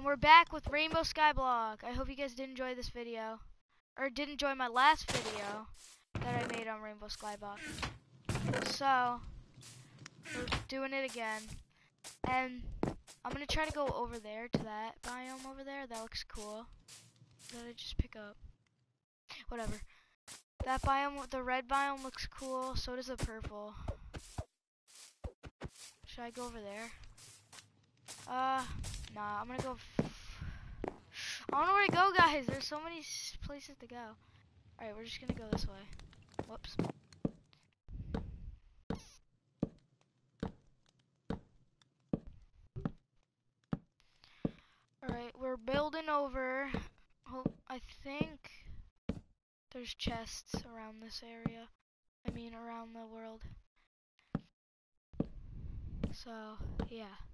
And we're back with Rainbow Skyblock. I hope you guys did enjoy this video. Or did enjoy my last video that I made on Rainbow Skyblock. So, we're doing it again. And I'm going to try to go over there to that biome over there. That looks cool. Did I just pick up? Whatever. That biome, the red biome looks cool. So does the purple. Should I go over there? Uh, nah, I'm gonna go. I don't know where to go, guys. There's so many places to go. Alright, we're just gonna go this way. Whoops. Alright, we're building over. Oh, I think there's chests around this area. I mean, around the world. So, yeah.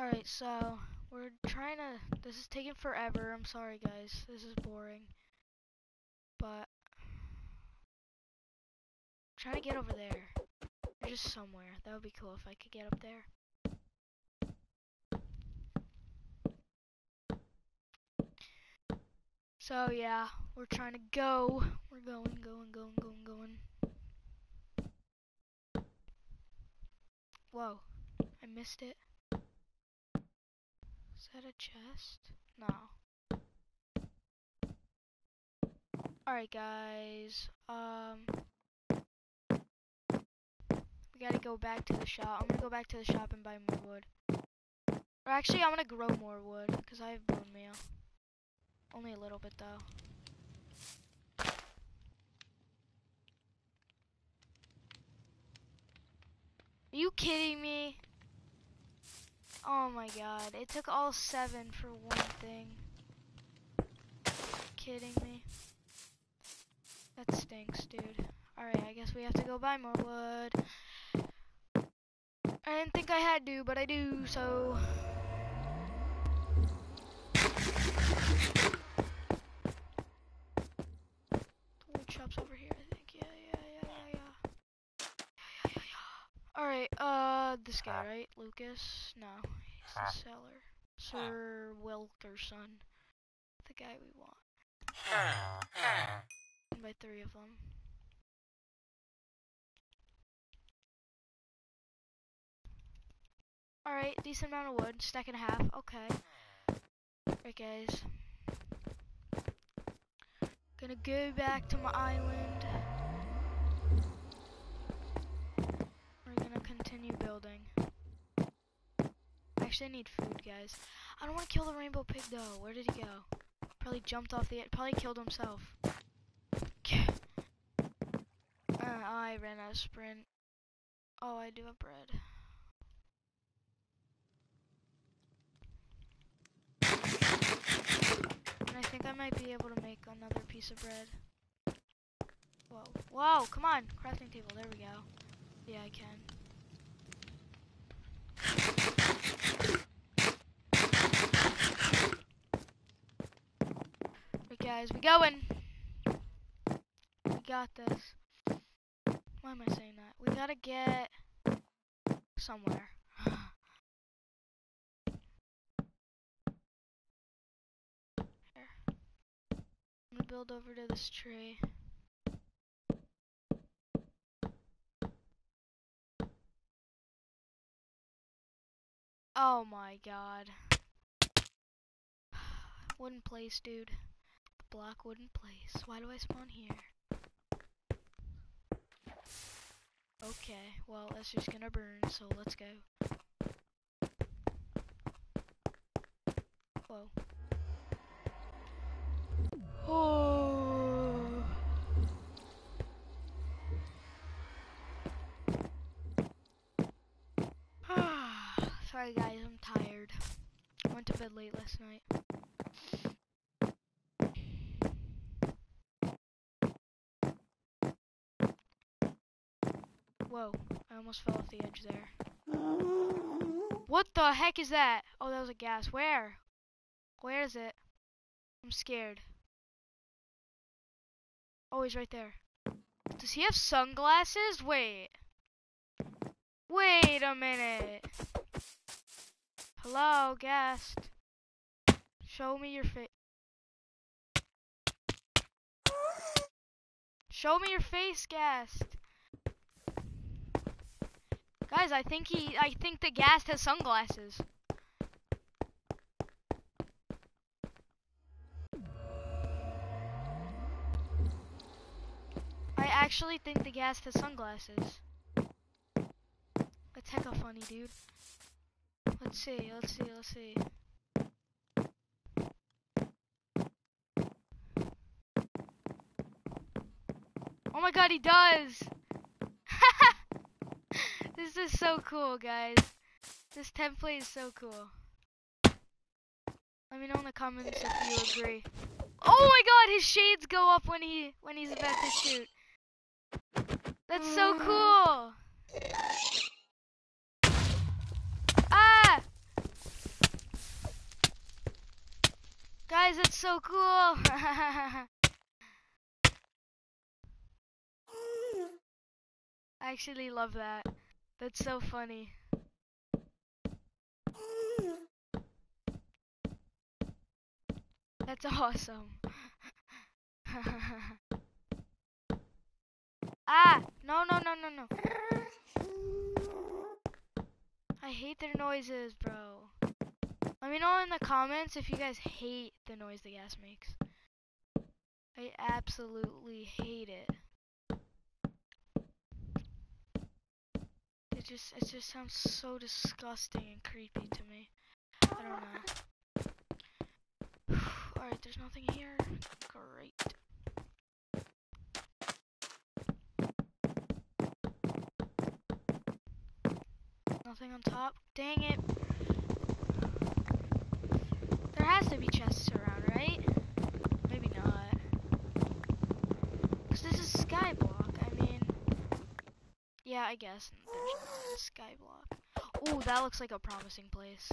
Alright, so we're trying to. This is taking forever. I'm sorry, guys. This is boring. But. Trying to get over there. Or just somewhere. That would be cool if I could get up there. So, yeah. We're trying to go. We're going, going, going, going, going. Whoa. I missed it. That a chest? No. Alright guys, um, we gotta go back to the shop. I'm gonna go back to the shop and buy more wood. Or actually, I'm gonna grow more wood, because I have bone meal. Only a little bit though. Are you kidding me? Oh my god, it took all seven for one thing. Kidding me? That stinks, dude. Alright, I guess we have to go buy more wood. I didn't think I had to, but I do, so... Wood shop's over here, I think. Yeah, yeah, yeah, yeah, yeah. Yeah, yeah, yeah, yeah. Alright, uh, this guy, right? Lucas? No, he's the seller. Sir Wilkerson. The guy we want. Buy three of them. Alright, decent amount of wood, stack and a half, okay. Alright guys. Gonna go back to my island. We're gonna continue building. Actually, I need food, guys. I don't want to kill the rainbow pig, though. Where did he go? Probably jumped off the... Probably killed himself. Uh, I ran out of sprint. Oh, I do have bread. And I think I might be able to make another piece of bread. Whoa. Whoa, come on. Crafting table. There we go. Yeah, I can. Right, guys, we going. We got this. Why am I saying that? We gotta get somewhere. Build over to this tree. Oh my god. Wooden place, dude. Block wooden place. Why do I spawn here? Okay, well, that's just gonna burn, so let's go. Whoa. Oh. Sorry guys, I'm tired. I went to bed late last night. Whoa, I almost fell off the edge there. What the heck is that? Oh, that was a ghast. Where? Where is it? I'm scared. Oh, he's right there. Does he have sunglasses? Wait. Wait a minute. Hello, ghast. Show me your face. Show me your face, ghast. Guys, I think he, I think the ghast has sunglasses. I actually think the ghast has sunglasses. That's hecka funny, dude. Let's see, let's see, let's see. Oh my god, he does! this is so cool, guys. This template is so cool. Let me know in the comments if you agree. Oh my god, his shades go up when he when he's about to shoot. That's so mm. cool. Ah! Guys, that's so cool. I actually love that. That's so funny. That's awesome. ah! No, no, no, no, no. I hate their noises, bro. Let me know in the comments if you guys hate the noise the ghast makes. I absolutely hate it. It just it just sounds so disgusting and creepy to me. I don't know. Alright, there's nothing here. Great. Nothing on top. Dang it. There has to be chests around, right? Maybe not. Because this is skyblock. I mean, yeah, I guess there's skyblock. Ooh, that looks like a promising place.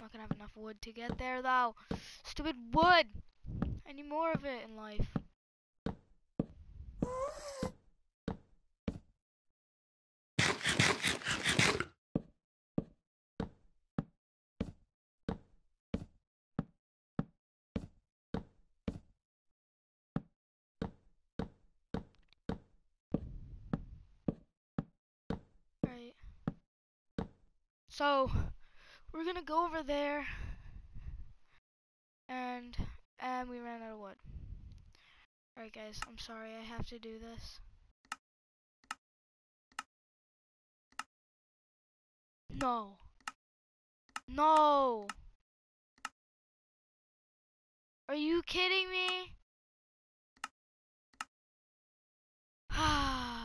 Not gonna have enough wood to get there, though. Stupid wood! I need more of it in life. Right. So, we're gonna go over there and and we ran out of wood. Alright guys, I'm sorry I have to do this. No. No. Are you kidding me? okay. Ah.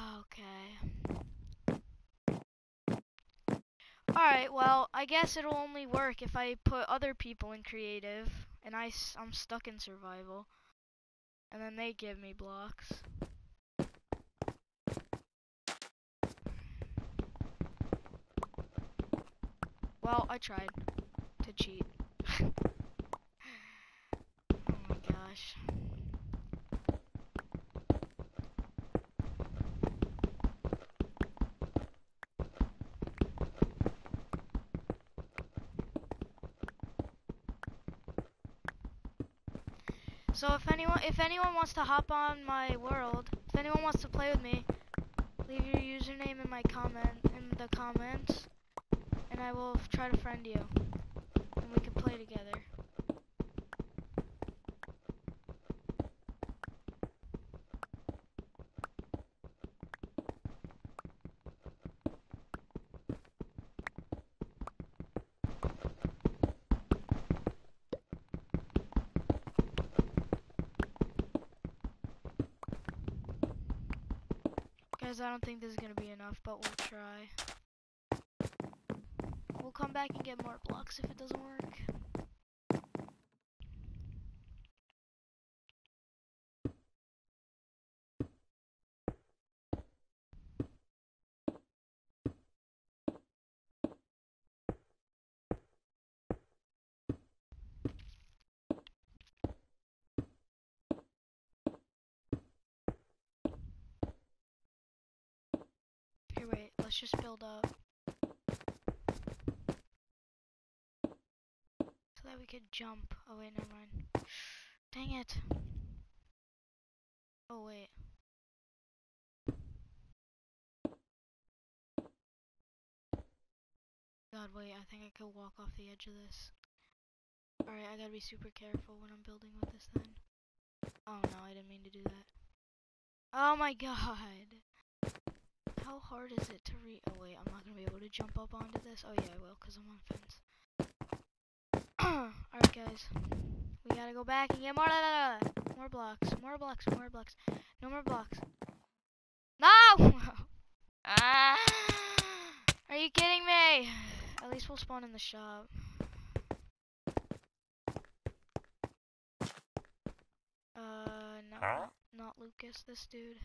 Alright, well, I guess it'll only work if I put other people in creative and I, I'm stuck in survival. And then they give me blocks. Well, I tried to cheat. oh my gosh. So if anyone if anyone wants to hop on my world, if anyone wants to play with me, leave your username in my comment in the comments and I will try to friend you. And we can play together. Guys, I don't think this is going to be enough, but we'll try. We'll come back and get more blocks if it doesn't work. Just build up. So that we could jump. Oh wait, never mind. Dang it. Oh wait. God, wait, I think I could walk off the edge of this. Alright, I gotta be super careful when I'm building with this then. Oh no, I didn't mean to do that. Oh my god! How hard is it to re- Oh wait, I'm not gonna be able to jump up onto this. Oh yeah, I will, because I'm on fence. Alright guys. We gotta go back and get more, more blocks, more blocks, more blocks. No more blocks. No! ah! Are you kidding me? At least we'll spawn in the shop. Uh, no, Huh? not Lucas, this dude.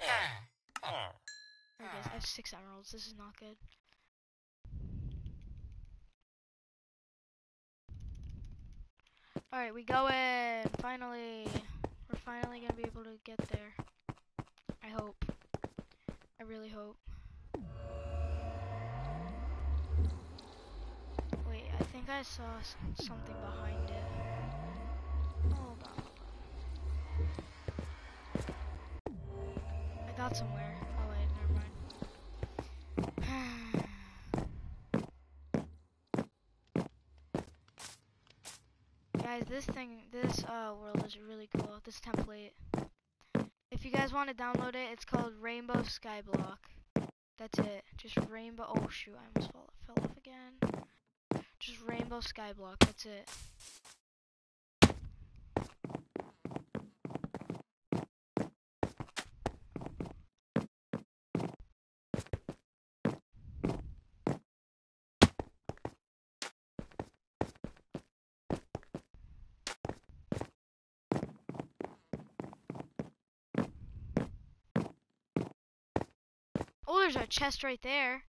Alright guys, I have six emeralds. This is not good. Alright, we go in. Finally. We're finally gonna be able to get there. I hope. I really hope. Wait, I think I saw something behind it. This thing, this uh, world is really cool. This template. If you guys want to download it, it's called Rainbow Skyblock. That's it. Just Rainbow. Oh shoot, I almost fall, fell off again. Just Rainbow Skyblock. That's it. There's a chest right there.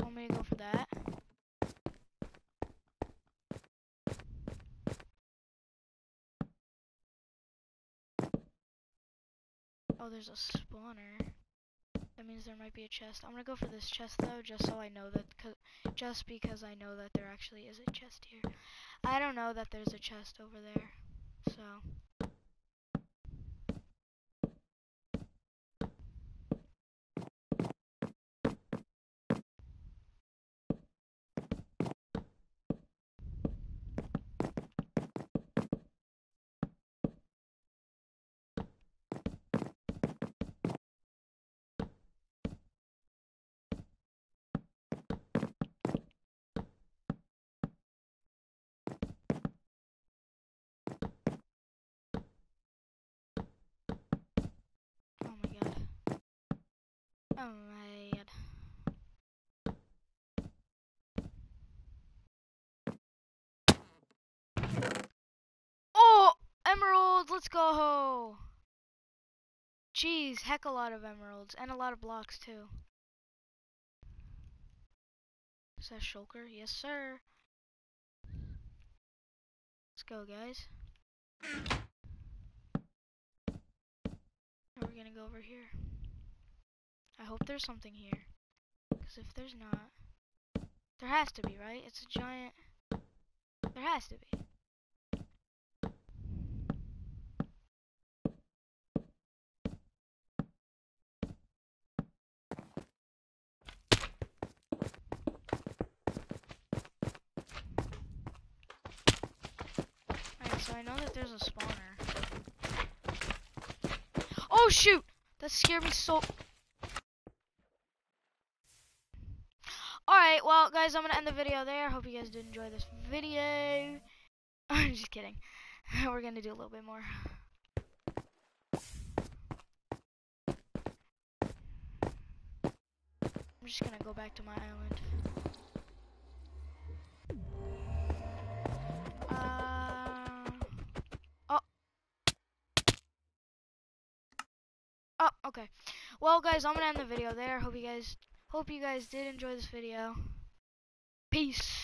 Want me to go for that? Oh, there's a spawner. That means there might be a chest. I'm gonna go for this chest though, just so I know that, just because I know that there actually is a chest here. I don't know that there's a chest over there, so. Oh my god. Oh my god. Oh! Emeralds! Let's go! Jeez, heck a lot of emeralds. And a lot of blocks too. Is that shulker? Yes, sir. Let's go, guys. We're gonna go over here. I hope there's something here. Because if there's not, there has to be, right? It's a giant. There has to be. Alright, so I know that there's a spawner. Oh shoot! That scared me so. Guys, I'm gonna end the video there. Hope you guys did enjoy this video. I'm just kidding. We're gonna do a little bit more. I'm just gonna go back to my island. Uh, oh. Oh, okay. Well, guys, I'm gonna end the video there. Hope you guys, hope you guys did enjoy this video. Peace.